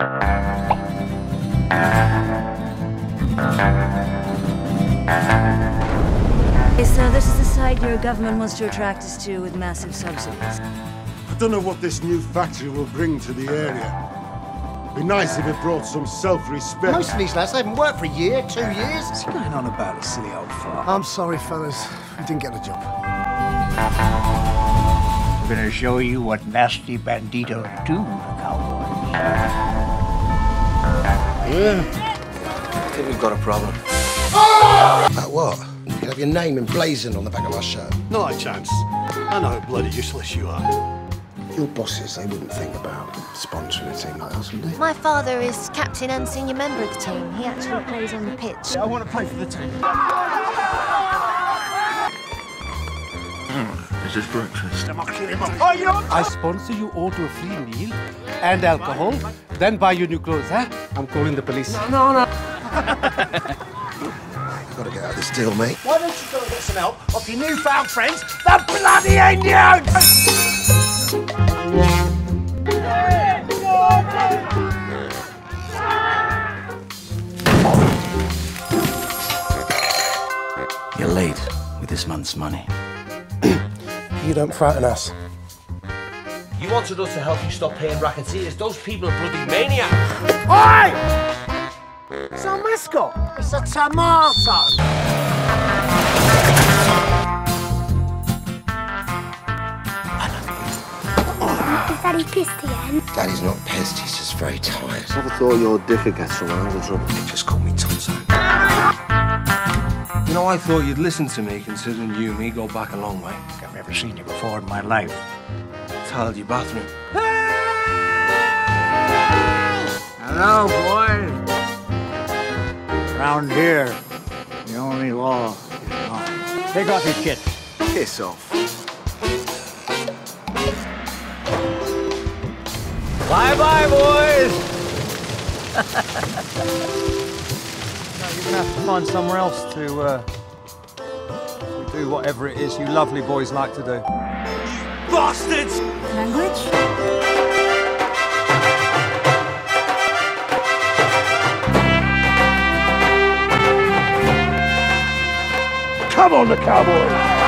Okay, so this is the site your government wants to attract us to with massive subsidies. I don't know what this new factory will bring to the area. Be nice if it brought some self-respect. Most of these lads, they haven't worked for a year, two years. What's he going on about, a silly old fart? I'm sorry, fellas. We didn't get the job. We're gonna show you what nasty banditos do, I think we've got a problem. About what? You can have your name emblazoned on the back of our shirt. Not a chance. I know how bloody useless you are. Your bosses, they wouldn't think about sponsoring a team like us, would they? My father is captain and senior member of the team. He actually plays on the pitch. I want to play for the team. Is this breakfast? Oh, I sponsor you all to a free meal and alcohol, then buy you new clothes, huh? I'm calling the police. No, no, no. You've got to get out of this deal, mate. Why don't you go and get some help off your newfound friends, the bloody Indians? You're late with this month's money. You don't frighten us. You wanted us to help you stop paying racketeers. Those people are bloody maniacs. It's our mascot. It's a tomato. Is Daddy pissed again? Daddy's not pissed, he's just very tired. Never thought your differ gets from of trouble. They just call me Tonto. You know, I thought you'd listen to me, considering you and me go back a long way. I've never seen you before in my life. Tiled your bathroom. Hello, boys. Around here, the only law is mine. Take off your kit. Piss off. Bye bye, boys. You're gonna have to find somewhere else to, uh, to do whatever it is you lovely boys like to do. Bastards! Language? Come on, the cowboys!